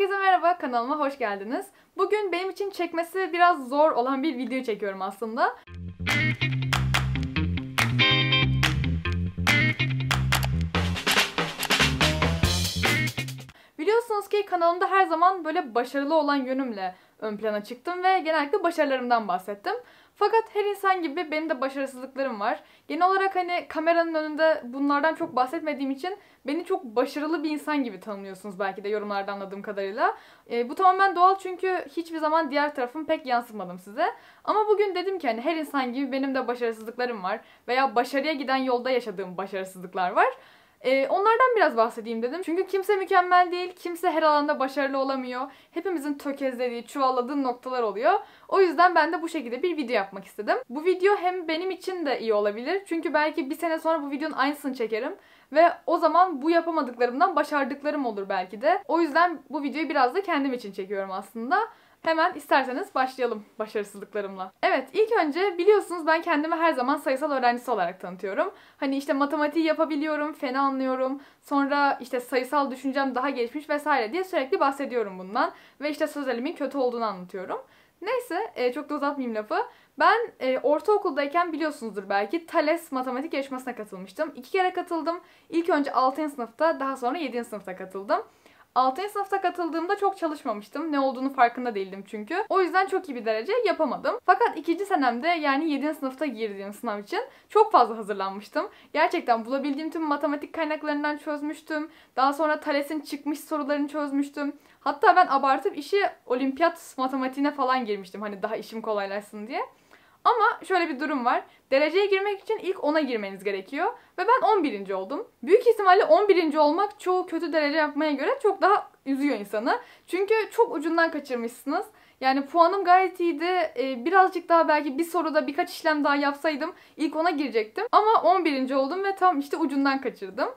Herkese merhaba, kanalıma hoş geldiniz. Bugün benim için çekmesi biraz zor olan bir video çekiyorum aslında. Biliyorsunuz ki kanalımda her zaman böyle başarılı olan yönümle ön plana çıktım ve genellikle başarılarımdan bahsettim. Fakat her insan gibi benim de başarısızlıklarım var. Genel olarak hani kameranın önünde bunlardan çok bahsetmediğim için beni çok başarılı bir insan gibi tanımlıyorsunuz belki de yorumlarda anladığım kadarıyla. E, bu tamamen doğal çünkü hiçbir zaman diğer tarafımı pek yansıtmadım size. Ama bugün dedim ki hani her insan gibi benim de başarısızlıklarım var veya başarıya giden yolda yaşadığım başarısızlıklar var. Ee, onlardan biraz bahsedeyim dedim. Çünkü kimse mükemmel değil, kimse her alanda başarılı olamıyor. Hepimizin tökezlediği, çuvalladığı noktalar oluyor. O yüzden ben de bu şekilde bir video yapmak istedim. Bu video hem benim için de iyi olabilir. Çünkü belki bir sene sonra bu videonun aynısını çekerim. Ve o zaman bu yapamadıklarımdan başardıklarım olur belki de. O yüzden bu videoyu biraz da kendim için çekiyorum aslında. Hemen isterseniz başlayalım başarısızlıklarımla. Evet ilk önce biliyorsunuz ben kendimi her zaman sayısal öğrencisi olarak tanıtıyorum. Hani işte matematiği yapabiliyorum, fena anlıyorum. Sonra işte sayısal düşüncem daha gelişmiş vesaire diye sürekli bahsediyorum bundan. Ve işte sözelimin kötü olduğunu anlatıyorum. Neyse e, çok da uzatmayayım lafı. Ben e, ortaokuldayken biliyorsunuzdur belki Thales matematik yarışmasına katılmıştım. İki kere katıldım. İlk önce 6. sınıfta daha sonra 7. sınıfta katıldım. 6. sınıfta katıldığımda çok çalışmamıştım. Ne olduğunu farkında değildim çünkü. O yüzden çok iyi bir derece yapamadım. Fakat ikinci senemde yani 7. sınıfta girdiğim sınav için çok fazla hazırlanmıştım. Gerçekten bulabildiğim tüm matematik kaynaklarından çözmüştüm. Daha sonra Thales'in çıkmış sorularını çözmüştüm. Hatta ben abartıp işi olimpiyat matematiğine falan girmiştim. Hani daha işim kolaylaşsın diye. Ama şöyle bir durum var. Dereceye girmek için ilk 10'a girmeniz gerekiyor. Ve ben 11. oldum. Büyük ihtimalle 11. olmak çoğu kötü derece yapmaya göre çok daha üzüyor insanı. Çünkü çok ucundan kaçırmışsınız. Yani puanım gayet iyiydi. Ee, birazcık daha belki bir soruda birkaç işlem daha yapsaydım ilk 10'a girecektim. Ama 11. oldum ve tam işte ucundan kaçırdım.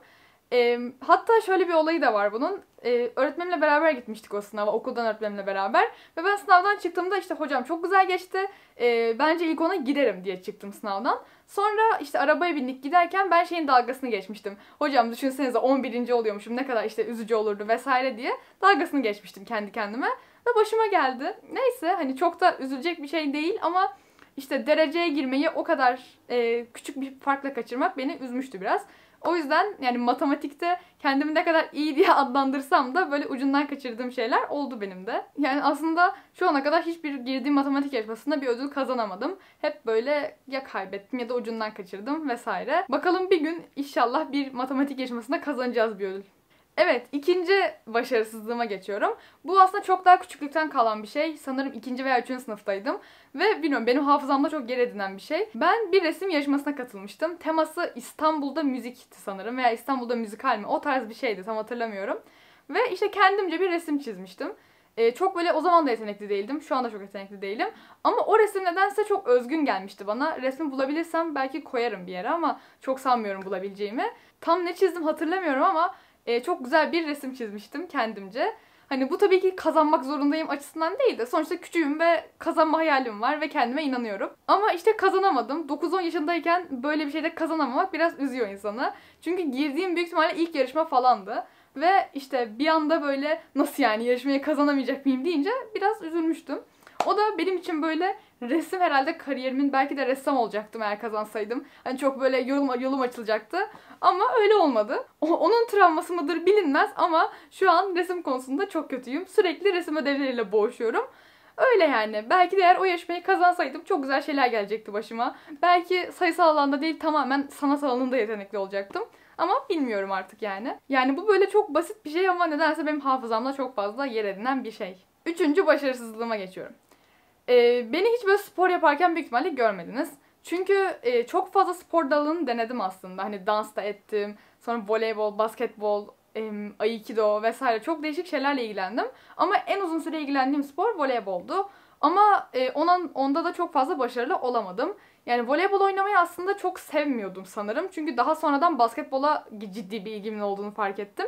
E, hatta şöyle bir olayı da var bunun. E, öğretmenimle beraber gitmiştik o sınava, okuldan öğretmenimle beraber. Ve ben sınavdan çıktığımda işte hocam çok güzel geçti, e, bence ilk ona giderim diye çıktım sınavdan. Sonra işte arabaya bindik giderken ben şeyin dalgasını geçmiştim. Hocam düşünsenize 11. oluyormuşum ne kadar işte üzücü olurdu vesaire diye dalgasını geçmiştim kendi kendime. Ve başıma geldi. Neyse hani çok da üzülecek bir şey değil ama işte dereceye girmeyi o kadar e, küçük bir farkla kaçırmak beni üzmüştü biraz. O yüzden yani matematikte kendimi ne kadar iyi diye adlandırsam da böyle ucundan kaçırdığım şeyler oldu benim de. Yani aslında şu ana kadar hiçbir girdiğim matematik yarışmasında bir ödül kazanamadım. Hep böyle ya kaybettim ya da ucundan kaçırdım vesaire. Bakalım bir gün inşallah bir matematik yarışmasında kazanacağız bir ödül. Evet, ikinci başarısızlığıma geçiyorum. Bu aslında çok daha küçüklükten kalan bir şey. Sanırım ikinci veya üçüncü sınıftaydım. Ve bilmiyorum benim hafızamda çok yer edinen bir şey. Ben bir resim yarışmasına katılmıştım. Teması İstanbul'da müzikti sanırım veya İstanbul'da müzikal mi? O tarz bir şeydi tam hatırlamıyorum. Ve işte kendimce bir resim çizmiştim. Ee, çok böyle o zaman da yetenekli değildim. Şu anda çok yetenekli değilim. Ama o resim nedense çok özgün gelmişti bana. Resmi bulabilirsem belki koyarım bir yere ama çok sanmıyorum bulabileceğimi. Tam ne çizdim hatırlamıyorum ama e, çok güzel bir resim çizmiştim kendimce. Hani bu tabii ki kazanmak zorundayım açısından değil de sonuçta küçüğüm ve kazanma hayalim var ve kendime inanıyorum. Ama işte kazanamadım. 9-10 yaşındayken böyle bir şeyde kazanamamak biraz üzüyor insanı. Çünkü girdiğim büyük ihtimalle ilk yarışma falandı. Ve işte bir anda böyle nasıl yani yarışmayı kazanamayacak mıyım deyince biraz üzülmüştüm. O da benim için böyle resim herhalde kariyerimin belki de ressam olacaktım eğer kazansaydım. Hani çok böyle yolum, yolum açılacaktı. Ama öyle olmadı. O, onun travması mıdır bilinmez ama şu an resim konusunda çok kötüyüm. Sürekli resim ödevleriyle boğuşuyorum. Öyle yani. Belki de eğer o yarışmayı kazansaydım çok güzel şeyler gelecekti başıma. Belki sayısal alanda değil tamamen sanat alanında yetenekli olacaktım. Ama bilmiyorum artık yani. Yani bu böyle çok basit bir şey ama nedense benim hafızamda çok fazla yer edinen bir şey. Üçüncü başarısızlığıma geçiyorum. Ee, beni hiç böyle spor yaparken büyük ihtimalle görmediniz. Çünkü e, çok fazla spor dalını denedim aslında. Hani dans da ettim. Sonra voleybol, basketbol, e, aikido vesaire çok değişik şeylerle ilgilendim. Ama en uzun süre ilgilendiğim spor voleyboldu. Ama e, onun, onda da çok fazla başarılı olamadım. Yani voleybol oynamayı aslında çok sevmiyordum sanırım. Çünkü daha sonradan basketbola ciddi bir ilgimin olduğunu fark ettim.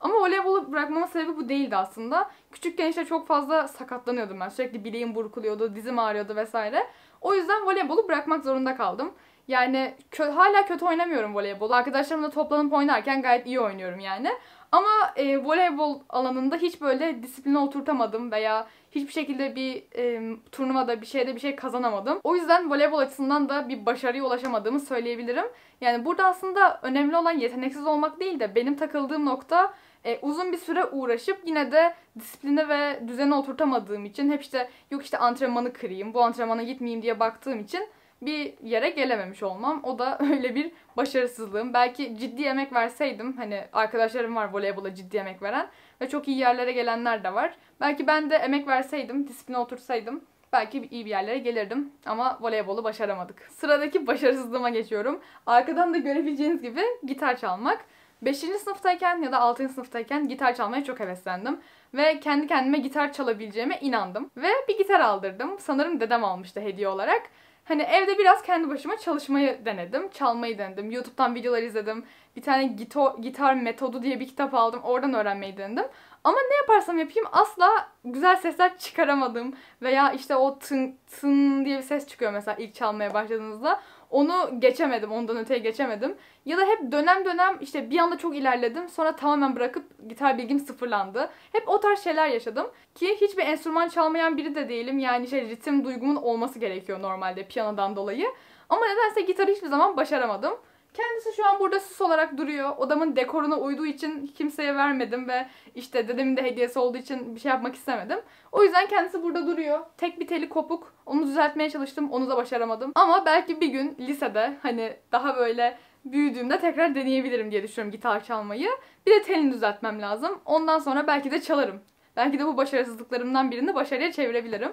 Ama voleybolu bırakmama sebebi bu değildi aslında. Küçükken işte çok fazla sakatlanıyordum ben. Sürekli bileğim burkuluyordu, dizim ağrıyordu vesaire. O yüzden voleybolu bırakmak zorunda kaldım. Yani kö hala kötü oynamıyorum voleybolu. Arkadaşlarımla toplanıp oynarken gayet iyi oynuyorum yani. Ama e, voleybol alanında hiç böyle disipline oturtamadım veya hiçbir şekilde bir e, turnuvada bir şeyde bir şey kazanamadım. O yüzden voleybol açısından da bir başarıya ulaşamadığımı söyleyebilirim. Yani burada aslında önemli olan yeteneksiz olmak değil de benim takıldığım nokta e, uzun bir süre uğraşıp yine de disipline ve düzene oturtamadığım için hep işte yok işte antrenmanı kırayım, bu antrenmana gitmeyeyim diye baktığım için bir yere gelememiş olmam. O da öyle bir başarısızlığım. Belki ciddi emek verseydim hani arkadaşlarım var voleybola ciddi emek veren ve çok iyi yerlere gelenler de var. Belki ben de emek verseydim, disipline otursaydım belki iyi bir yerlere gelirdim ama voleybolu başaramadık. Sıradaki başarısızlığıma geçiyorum. Arkadan da görebileceğiniz gibi gitar çalmak. 5. sınıftayken ya da 6. sınıftayken gitar çalmaya çok heveslendim. Ve kendi kendime gitar çalabileceğime inandım. Ve bir gitar aldırdım. Sanırım dedem almıştı hediye olarak. Hani evde biraz kendi başıma çalışmayı denedim. Çalmayı denedim. YouTube'dan videolar izledim. Bir tane gito, gitar metodu diye bir kitap aldım. Oradan öğrenmeyi denedim. Ama ne yaparsam yapayım asla güzel sesler çıkaramadım. Veya işte o tın tın diye bir ses çıkıyor mesela ilk çalmaya başladığınızda. Onu geçemedim, ondan öteye geçemedim. Ya da hep dönem dönem işte bir anda çok ilerledim. Sonra tamamen bırakıp gitar bilgim sıfırlandı. Hep o tarz şeyler yaşadım. Ki hiçbir enstrüman çalmayan biri de değilim. Yani şey ritim duygumun olması gerekiyor normalde piyanodan dolayı. Ama nedense gitarı hiçbir zaman başaramadım. Kendisi şu an burada süs olarak duruyor. Odamın dekoruna uyduğu için kimseye vermedim ve işte dedemin de hediyesi olduğu için bir şey yapmak istemedim. O yüzden kendisi burada duruyor. Tek bir teli kopuk. Onu düzeltmeye çalıştım. Onu da başaramadım. Ama belki bir gün lisede hani daha böyle büyüdüğümde tekrar deneyebilirim diye düşünüyorum gitar çalmayı. Bir de telini düzeltmem lazım. Ondan sonra belki de çalarım. Belki de bu başarısızlıklarımdan birini başarıya çevirebilirim.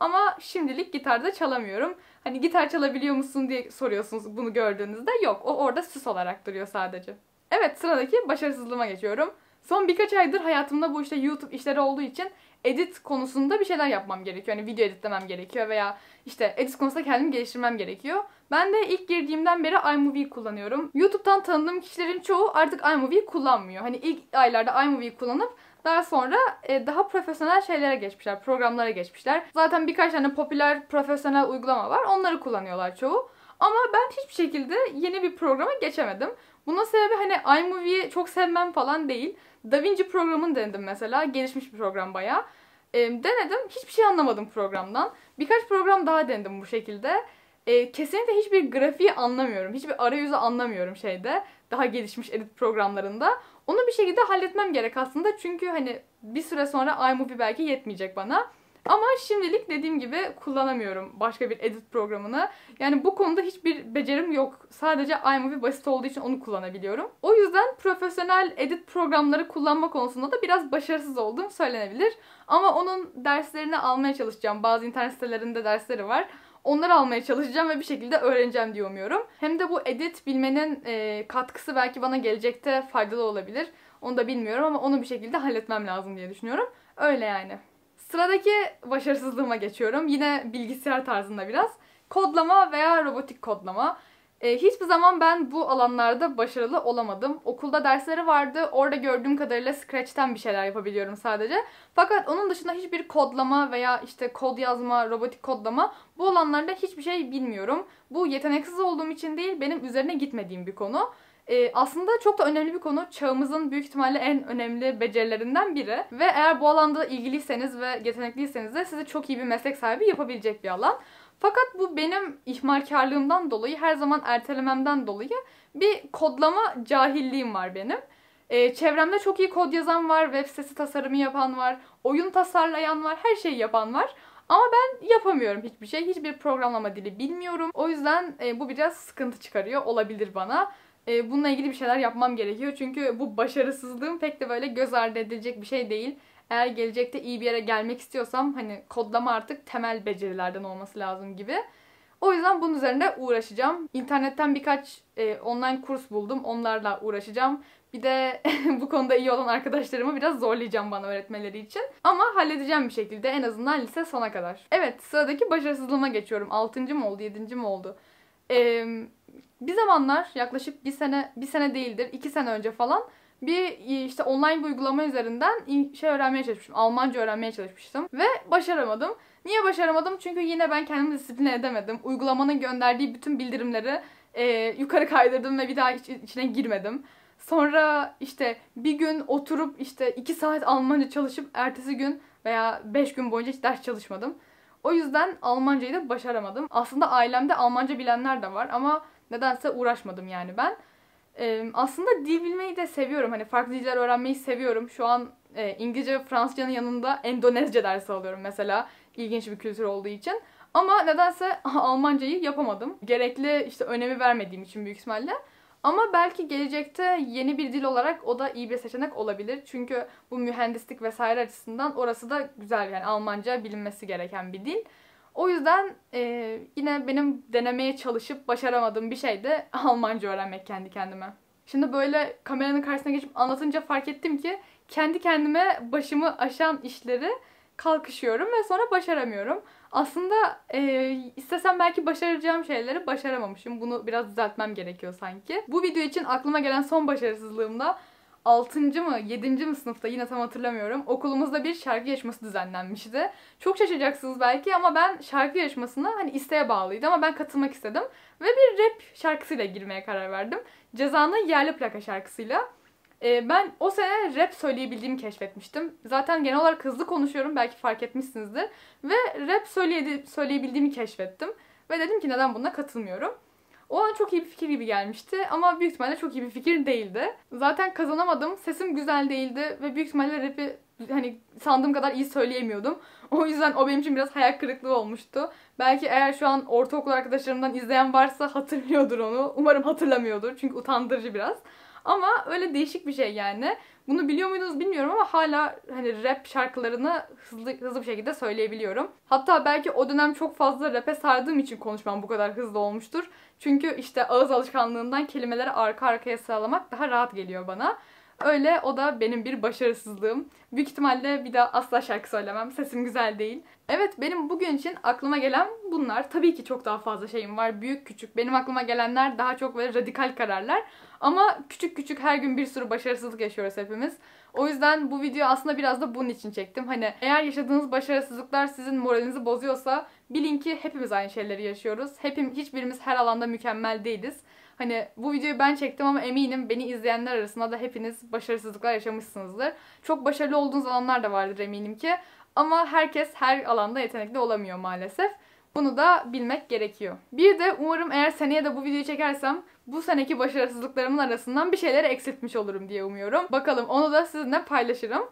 Ama şimdilik gitarda çalamıyorum. Hani gitar çalabiliyor musun diye soruyorsunuz bunu gördüğünüzde. Yok o orada süs olarak duruyor sadece. Evet sıradaki başarısızlığıma geçiyorum. Son birkaç aydır hayatımda bu işte YouTube işleri olduğu için edit konusunda bir şeyler yapmam gerekiyor. Hani video editlemem gerekiyor veya işte edit konusunda kendimi geliştirmem gerekiyor. Ben de ilk girdiğimden beri iMovie kullanıyorum. YouTube'dan tanıdığım kişilerin çoğu artık iMovie kullanmıyor. Hani ilk aylarda iMovie kullanıp daha sonra e, daha profesyonel şeylere geçmişler, programlara geçmişler. Zaten birkaç tane popüler profesyonel uygulama var. Onları kullanıyorlar çoğu. Ama ben hiçbir şekilde yeni bir programa geçemedim. Bunun sebebi hani iMovie'yi çok sevmem falan değil. DaVinci programını denedim mesela. Gelişmiş bir program bayağı. E, denedim. Hiçbir şey anlamadım programdan. Birkaç program daha denedim bu şekilde. E, kesinlikle hiçbir grafiği anlamıyorum. Hiçbir arayüzü anlamıyorum şeyde. Daha gelişmiş edit programlarında. Onu bir şekilde halletmem gerek aslında. Çünkü hani bir süre sonra iMovie belki yetmeyecek bana. Ama şimdilik dediğim gibi kullanamıyorum başka bir edit programını. Yani bu konuda hiçbir becerim yok. Sadece iMovie basit olduğu için onu kullanabiliyorum. O yüzden profesyonel edit programları kullanma konusunda da biraz başarısız olduğum söylenebilir. Ama onun derslerini almaya çalışacağım. Bazı internet sitelerinde dersleri var. Onları almaya çalışacağım ve bir şekilde öğreneceğim diye umuyorum. Hem de bu edit bilmenin e, katkısı belki bana gelecekte faydalı olabilir. Onu da bilmiyorum ama onu bir şekilde halletmem lazım diye düşünüyorum. Öyle yani. Sıradaki başarısızlığıma geçiyorum. Yine bilgisayar tarzında biraz. Kodlama veya robotik kodlama. E, hiçbir zaman ben bu alanlarda başarılı olamadım. Okulda dersleri vardı. Orada gördüğüm kadarıyla Scratch'ten bir şeyler yapabiliyorum sadece. Fakat onun dışında hiçbir kodlama veya işte kod yazma, robotik kodlama bu alanlarda hiçbir şey bilmiyorum. Bu yeteneksiz olduğum için değil, benim üzerine gitmediğim bir konu. Ee, aslında çok da önemli bir konu. Çağımızın büyük ihtimalle en önemli becerilerinden biri. Ve eğer bu alanda ilgiliyseniz ve yetenekliyseniz de sizi çok iyi bir meslek sahibi yapabilecek bir alan. Fakat bu benim ihmalkarlığımdan dolayı, her zaman ertelememden dolayı bir kodlama cahilliğim var benim. Ee, çevremde çok iyi kod yazan var, web sitesi tasarımı yapan var, oyun tasarlayan var, her şeyi yapan var. Ama ben yapamıyorum hiçbir şey. Hiçbir programlama dili bilmiyorum. O yüzden e, bu biraz sıkıntı çıkarıyor olabilir bana. E, bununla ilgili bir şeyler yapmam gerekiyor. Çünkü bu başarısızlığım pek de böyle göz ardı edilecek bir şey değil eğer gelecekte iyi bir yere gelmek istiyorsam hani kodlama artık temel becerilerden olması lazım gibi. O yüzden bunun üzerinde uğraşacağım. İnternetten birkaç e, online kurs buldum. Onlarla uğraşacağım. Bir de bu konuda iyi olan arkadaşlarımı biraz zorlayacağım bana öğretmeleri için. Ama halledeceğim bir şekilde en azından lise sona kadar. Evet sıradaki başarısızlığıma geçiyorum. Altıncı mı oldu, yedinci mi oldu? Ee, bir zamanlar yaklaşık bir sene, bir sene değildir, iki sene önce falan bir işte online bir uygulama üzerinden şey öğrenmeye çalışmıştım. Almanca öğrenmeye çalışmıştım. Ve başaramadım. Niye başaramadım? Çünkü yine ben kendimi disipline edemedim. Uygulamanın gönderdiği bütün bildirimleri e, yukarı kaydırdım ve bir daha iç, içine girmedim. Sonra işte bir gün oturup işte iki saat Almanca çalışıp ertesi gün veya beş gün boyunca hiç ders çalışmadım. O yüzden Almancayı da başaramadım. Aslında ailemde Almanca bilenler de var ama nedense uğraşmadım yani ben. Ee, aslında dil bilmeyi de seviyorum. Hani farklı diller öğrenmeyi seviyorum. Şu an e, İngilizce ve Fransızcanın yanında Endonezce dersi alıyorum mesela. İlginç bir kültür olduğu için. Ama nedense Almancayı yapamadım. Gerekli işte önemi vermediğim için büyük ihtimalle. Ama belki gelecekte yeni bir dil olarak o da iyi bir seçenek olabilir. Çünkü bu mühendislik vesaire açısından orası da güzel yani Almanca bilinmesi gereken bir dil. O yüzden e, yine benim denemeye çalışıp başaramadığım bir şey de Almanca öğrenmek kendi kendime. Şimdi böyle kameranın karşısına geçip anlatınca fark ettim ki kendi kendime başımı aşan işleri kalkışıyorum ve sonra başaramıyorum. Aslında e, istesem belki başaracağım şeyleri başaramamışım. Bunu biraz düzeltmem gerekiyor sanki. Bu video için aklıma gelen son başarısızlığımda 6. mı 7. mi sınıfta yine tam hatırlamıyorum. Okulumuzda bir şarkı yarışması düzenlenmişti. Çok şaşıracaksınız belki ama ben şarkı yarışmasına hani isteğe bağlıydı ama ben katılmak istedim. Ve bir rap şarkısıyla girmeye karar verdim. Ceza'nın yerli plaka şarkısıyla. Ee, ben o sene rap söyleyebildiğimi keşfetmiştim. Zaten genel olarak hızlı konuşuyorum belki fark etmişsinizdir. Ve rap söyleye söyleyebildiğimi keşfettim. Ve dedim ki neden buna katılmıyorum. O an çok iyi bir fikir gibi gelmişti ama büyük ihtimalle çok iyi bir fikir değildi. Zaten kazanamadım. Sesim güzel değildi ve büyük ihtimalle rap'i hani sandığım kadar iyi söyleyemiyordum. O yüzden o benim için biraz hayal kırıklığı olmuştu. Belki eğer şu an ortaokul arkadaşlarımdan izleyen varsa hatırlıyordur onu. Umarım hatırlamıyordur çünkü utandırıcı biraz. Ama öyle değişik bir şey yani. Bunu biliyor muydunuz bilmiyorum ama hala hani rap şarkılarını hızlı hızlı bir şekilde söyleyebiliyorum. Hatta belki o dönem çok fazla rap'e sardığım için konuşmam bu kadar hızlı olmuştur. Çünkü işte ağız alışkanlığından kelimeleri arka arkaya sıralamak daha rahat geliyor bana. Öyle o da benim bir başarısızlığım. Büyük ihtimalle bir daha asla şarkı söylemem. Sesim güzel değil. Evet benim bugün için aklıma gelen bunlar. Tabii ki çok daha fazla şeyim var. Büyük küçük. Benim aklıma gelenler daha çok böyle radikal kararlar. Ama küçük küçük her gün bir sürü başarısızlık yaşıyoruz hepimiz. O yüzden bu video aslında biraz da bunun için çektim. Hani eğer yaşadığınız başarısızlıklar sizin moralinizi bozuyorsa bilin ki hepimiz aynı şeyleri yaşıyoruz. Hepim, hiçbirimiz her alanda mükemmel değiliz. Hani bu videoyu ben çektim ama eminim beni izleyenler arasında da hepiniz başarısızlıklar yaşamışsınızdır. Çok başarılı olduğunuz alanlar da vardır eminim ki. Ama herkes her alanda yetenekli olamıyor maalesef. Bunu da bilmek gerekiyor. Bir de umarım eğer seneye de bu videoyu çekersem bu seneki başarısızlıklarımın arasından bir şeyleri eksiltmiş olurum diye umuyorum. Bakalım onu da sizinle paylaşırım.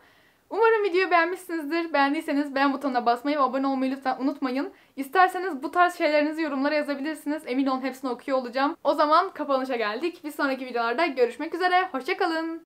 Umarım videoyu beğenmişsinizdir. Beğendiyseniz beğen butonuna basmayı ve abone olmayı lütfen unutmayın. İsterseniz bu tarz şeylerinizi yorumlara yazabilirsiniz. Emin olun hepsini okuyor olacağım. O zaman kapanışa geldik. Bir sonraki videolarda görüşmek üzere. Hoşçakalın.